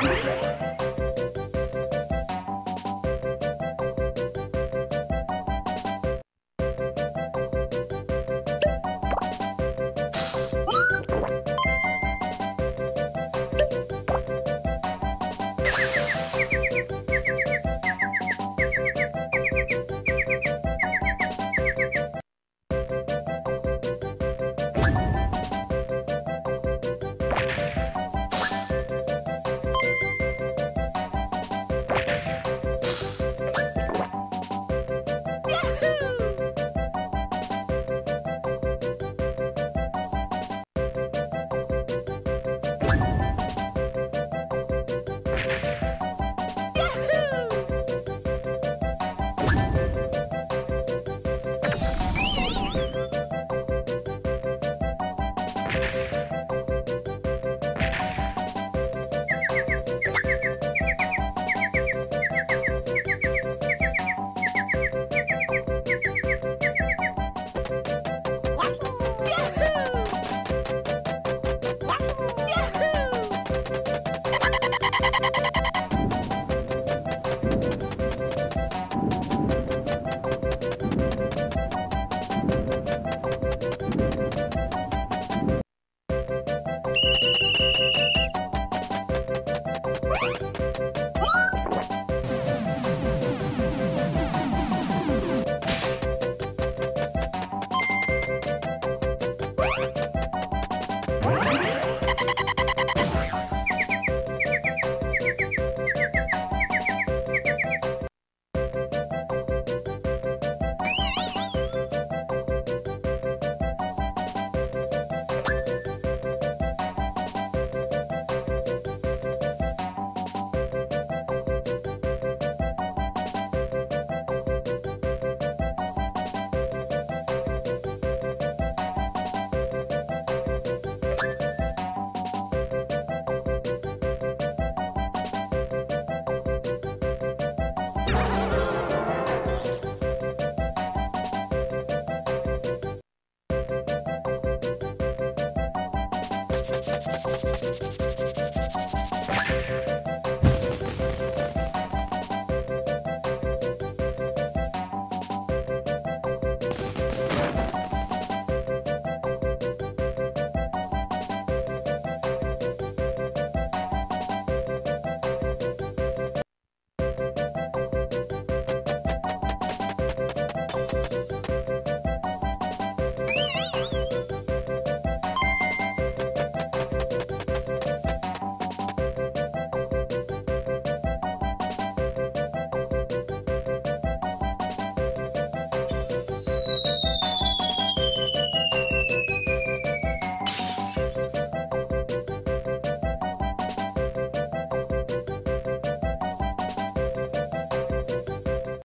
Okay. フフフフ。